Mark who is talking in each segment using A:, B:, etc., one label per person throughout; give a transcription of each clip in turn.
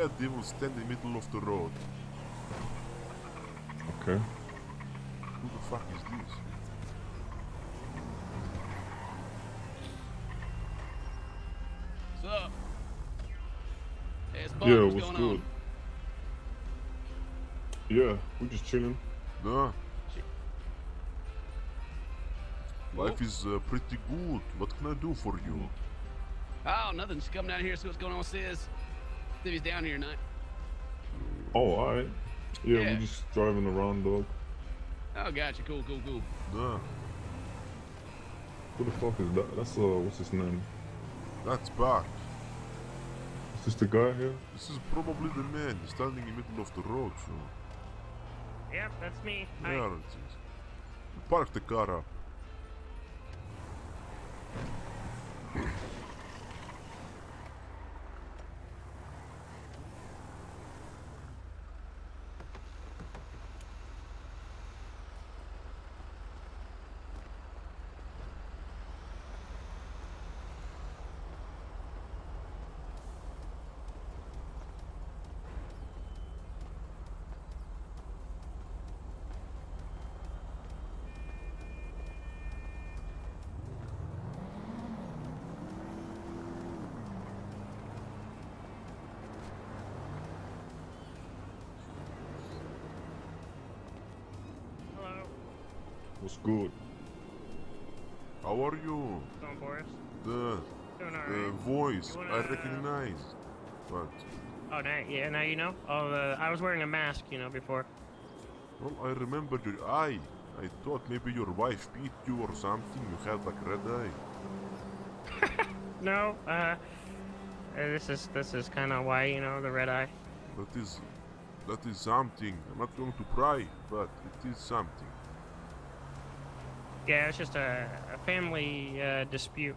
A: He said they will stand in the middle of the road.
B: Okay.
A: Who the fuck is this?
C: What's up? Hey, it's Bud.
B: Yeah,
C: What's
B: what's
C: going
B: good?
C: on?
B: Yeah, we just chilling.
A: Nah. Life is uh, pretty good. What can I do for you?
C: Oh, nothing. Just come down here, see what's going on with Sis. See if he's down here tonight.
B: Oh, alright. Yeah,
C: Yeah.
B: we just driving around, dog.
C: Oh, gotcha. Cool, cool, cool.
A: Nah.
B: Who the fuck is that? That's uh, what's his name?
A: That's Bart.
B: Is this the guy here?
A: This is probably the man standing in the middle of the road, so.
D: Yep, that's me. Hi.
A: There it is. Park the car up.
B: What's good?
A: How are you?
D: Going Boris.
A: The
D: Doing
A: the
D: alright.
A: voice I
D: wanna-
A: recognize. But
D: Oh, now, yeah, now you know? Oh, uh, I was wearing a mask, you know, before.
A: well, I remember your eye. I thought maybe your wife beat you or something. You had like red eye.
D: No, uh, uh, this is, this is kind of why, you know, the red eye.
A: That is that is something. I'm not going to pry, but it is something.
D: Yeah, it's just a, a family, uh, dispute.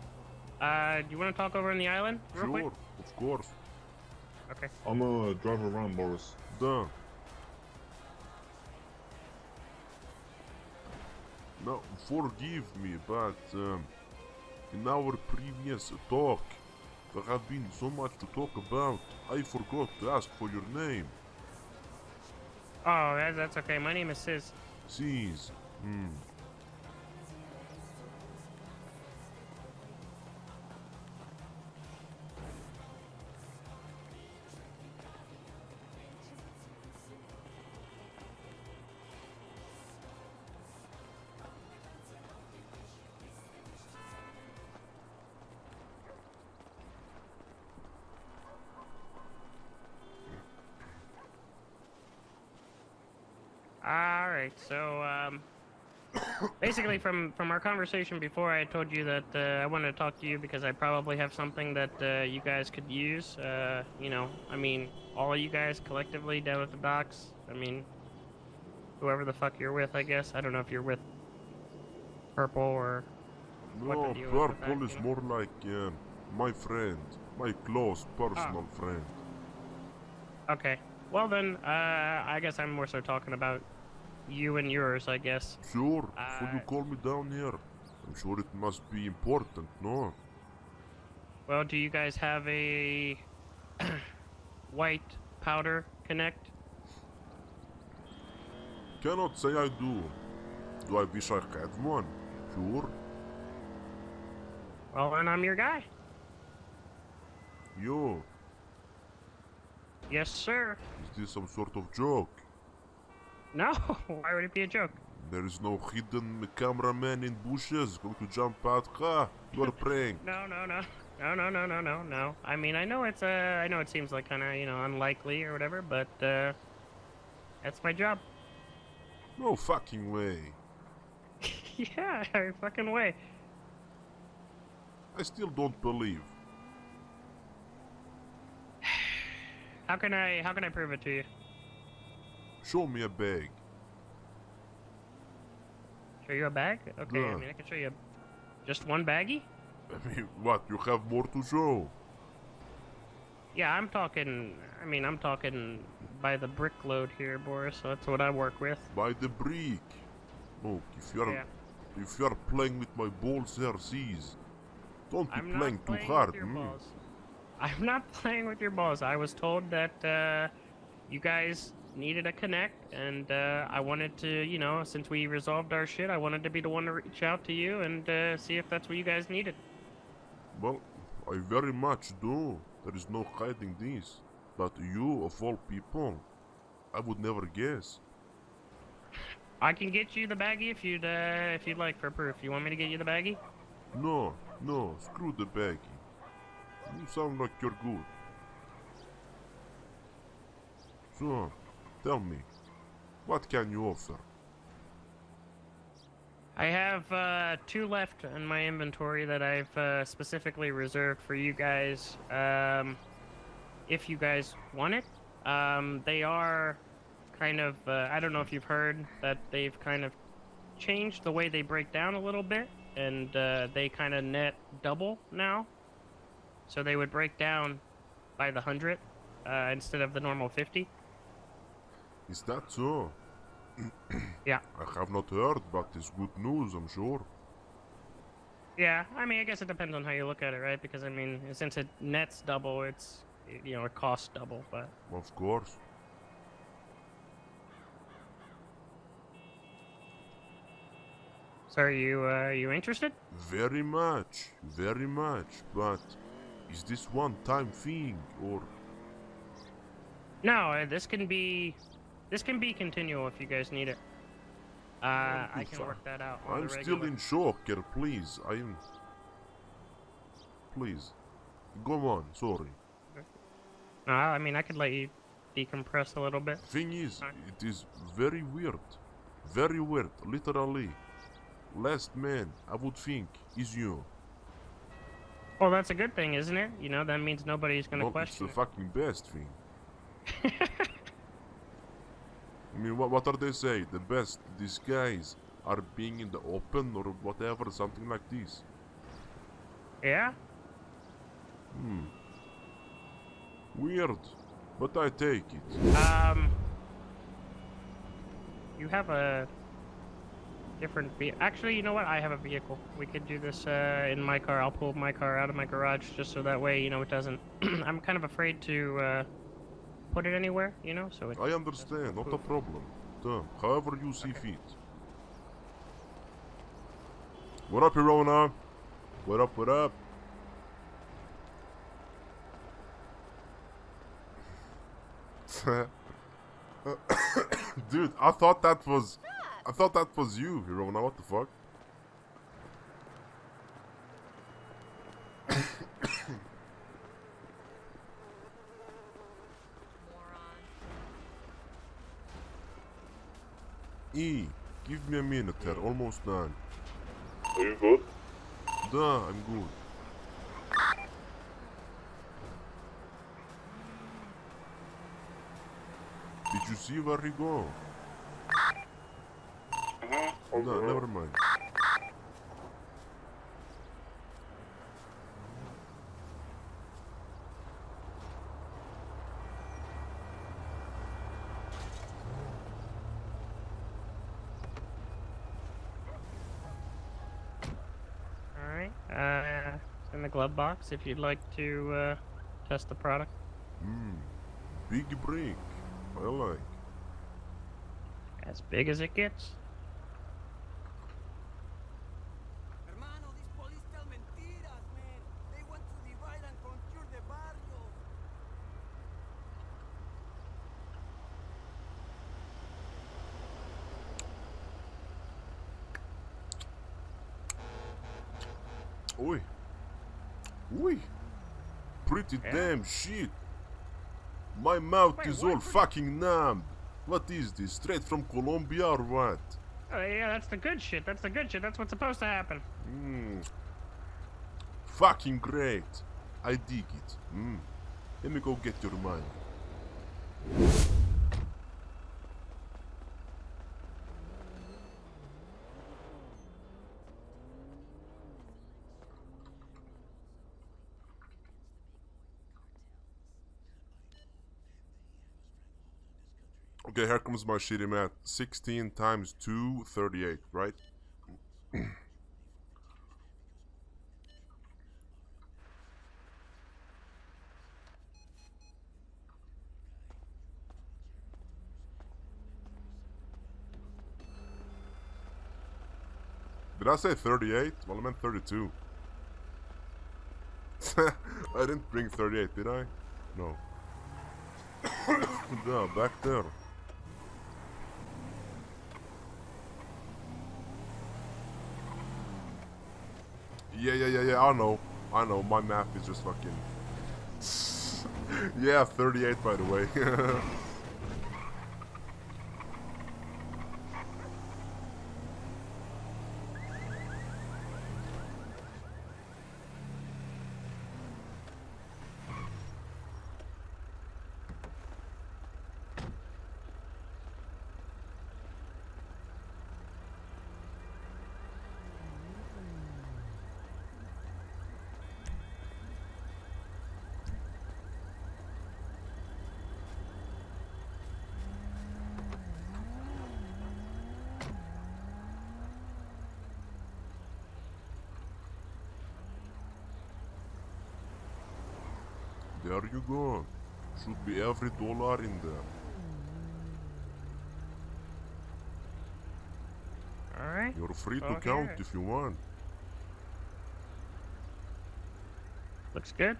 D: Uh, do you want to talk over on the island?
A: Sure,
D: quick?
A: of course.
D: Okay.
B: I'm gonna drive around, Boris.
A: Duh. Now, forgive me, but um, in our previous talk, there have been so much to talk about. I forgot to ask for your name.
D: Oh, that's okay. My name is Sis.
A: Sis. Hmm.
D: Right. So, um, basically, from from our conversation before, I told you that uh, I wanted to talk to you because I probably have something that uh, you guys could use. Uh, you know, I mean, all of you guys collectively down at the docks. I mean, whoever the fuck you're with, I guess. I don't know if you're with Purple or.
A: No,
D: did you- what
A: purple is more like um, my friend, my close personal friend.
D: Okay. Well then, uh, I guess I'm more so talking about you and yours. I guess.
A: Sure, so you
D: Uh,
A: call me down here. I'm sure it must be important, no?
D: Well, do you guys have a white powder connect?
A: Cannot say I do. Do I wish I had one? Sure.
D: Well, then I'm your guy.
A: Yo,
D: Yes, sir.
A: is this some sort of joke?
D: No, why would it be a joke?
A: There is no hidden cameraman in bushes going to jump out. Ha! You are praying.
D: no, no, no. No, no, no, no, no, no. I mean, I know it's, uh, I know it seems like kind of, you know, unlikely or whatever, but, uh, that's my job.
A: No fucking way.
D: yeah, fucking way.
A: I still don't believe.
D: how can I, how can I prove it to you?
A: Show me a bag.
D: Show you a bag? Okay, I mean I can show you just one baggie.
A: I mean, what? You have more to show?
D: Yeah, I'm talking. I mean, I'm talking by the brick load here, Boris. So that's what I work with.
A: By the brick. Look, if you're
D: Yeah.
A: if you're playing with my balls there, sees. Don't be
D: I'm
A: playing
D: not
A: too
D: playing
A: hard.
D: with your
A: hmm?
D: balls. I'm not playing with your balls. I was told that uh, you guys needed a connect, and uh, I wanted to, you know, since we resolved our shit, I wanted to be the one to reach out to you and uh, see if that's what you guys needed.
A: Well, I very much do. There is no hiding this. But you, of all people, I would never guess.
D: I can get you the baggie if you'd uh, if you'd like for proof. You want me to get you the baggie?
A: No, no, screw the baggie. You sound like you're good. So, tell me, what can you offer?
D: I have uh, two left in my inventory that I've uh, specifically reserved for you guys. Um, if you guys want it, um, they are kind of. Uh, I don't know if you've heard that they've kind of changed the way they break down a little bit, and uh, they kind of net double now. So they would break down by the hundred uh, instead of the normal fifty.
A: Is that so?
D: Yeah.
A: I have not heard, but it's good news, I'm sure.
D: Yeah, I mean, I guess it depends on how you look at it, right? Because I mean, since it nets double, it's you know it costs double, but
A: Of course.
D: so are you uh, you interested?
A: Very much, very much, but is this one time thing or
D: No, uh, this can be this can be continual if you guys need it. Uh, I can work that out. on
A: I'm still in shock please. I'm please. Go on, sorry.
D: Uh, I mean, I could let you decompress a little bit.
A: Thing is,
D: Fine.
A: it is very weird. Very weird, literally. Last man, I would think, is you.
D: Well, that's a good thing, isn't it? You know, that means nobody's gonna
A: Well, it's
D: question.
A: the
D: it.
A: fucking best thing. I mean, what, what are they say? The best disguise are being in the open or whatever, something like this.
D: Yeah.
A: Hmm. Weird, but I take it.
D: Um. You have a different vehicle. Actually, you know what? I have a vehicle. We could do this uh, in my car. I'll pull my car out of my garage just so that way, you know, it doesn't. I'm kind of afraid to uh, put it anywhere, you know. So it.
A: I understand, not a problem. Dumb. However you see fit. What up, Irona? What up, what up? Dude, I thought that was... I thought that was you, Irona. What the fuck? E, give me a minute here. Almost done.
B: Are you good?
A: Duh, I'm good. Did you see where he go? Mm-hmm. No, never mind.
D: All right. Uh, it's in the glove box if you'd like to uh, test the product.
A: Hmm. Big break. I like.
D: As big as it gets.
E: Hermano, these police tell mentiras, man. They want to divide and conquer the barrio.
A: Oi. Oi. Pretty
D: Yeah.
A: damn shit. My mouth
D: Wait,
A: is all fucking numb. What is this? Straight from Colombia or what?
D: Oh yeah, that's the good shit. That's the good shit. That's what's supposed to happen.
A: Mm. Fucking great. I dig it. Mm. Let me go get your money. Okay, here comes my shitty math. 16 times 2, 38, right? Did I say 38? Well, I meant 32. I didn't bring 38, did I? No. no, back there. Yeah, yeah, yeah, yeah, I know. I know, my math is just fucking... yeah, 38 by the way. There you go. Should be every dollar in there.
D: All right.
A: You're free to
D: Okay.
A: count if you want.
D: Looks good.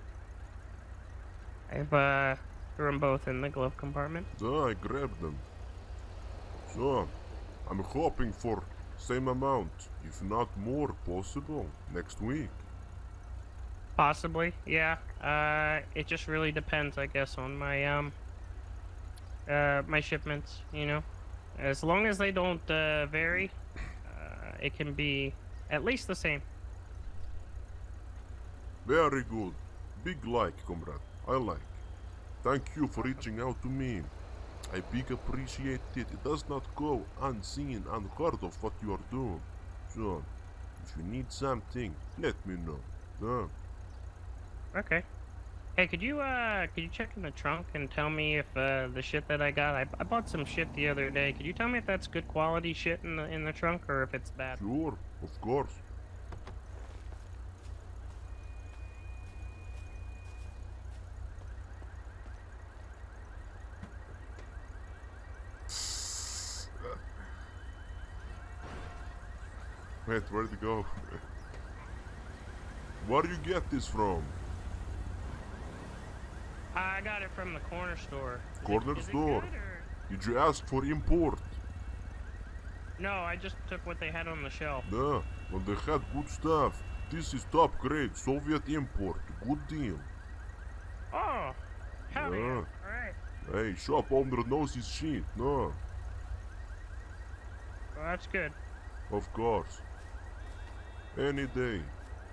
D: I've uh threw them both in the glove compartment.
A: So I grabbed them. So, I'm hoping for same amount, if not more possible, next week.
D: Possibly, yeah. Uh, it just really depends, I guess, on my um uh my shipments. You know, as long as they don't uh, vary, uh, it can be at least the same.
A: Very good. Big like, comrade. I like. Thank you for reaching out to me. I big appreciate it. It does not go unseen, unheard of what you are doing. So, if you need something, let me know. Huh?
D: Okay. Hey, could you uh could you check in the trunk and tell me if uh the shit that I got I, I bought some shit the other day. Could you tell me if that's good quality shit in the in the trunk or if it's bad?
A: Sure, of course. Wait, where'd it go? Where do you get this from?
D: I got it from the corner store. Is
A: Corner
D: it
A: store.
D: or-
A: Did you ask for import?
D: No, I just took what they had on the shelf.
A: Yeah, well they had good stuff. This is top grade Soviet import. Good deal.
D: Oh, hell yeah!
A: Yeah.
D: All right.
A: Hey, shop owner knows his shit. No,
D: Well, that's good.
A: of course. Any day.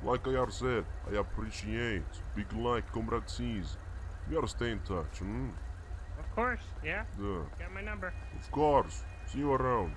A: Like I have said, I appreciate. Big like, comrade sees. We are stay in touch, hmm?
D: Of course, yeah.
A: Yeah,
D: Got my number.
A: of course. See you around.